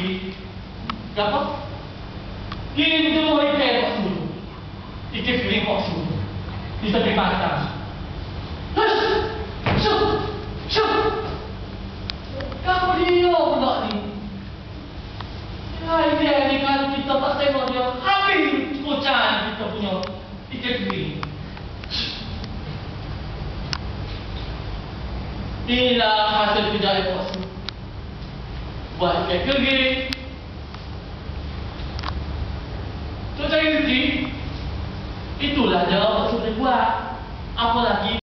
lagi. Apa? Kok suruh. Ikan kering kok suruh. Di tepi pantai. Hush! Syuk! Syuk! Kamu dia pula ni. Ya, ini ni kalau kita tak tengok dia, habis kocan kita punya ikan kering. Inilah hasil kerja Buat kering. So, cari rezeki. Itulah jawab sudah buat. Apa lagi?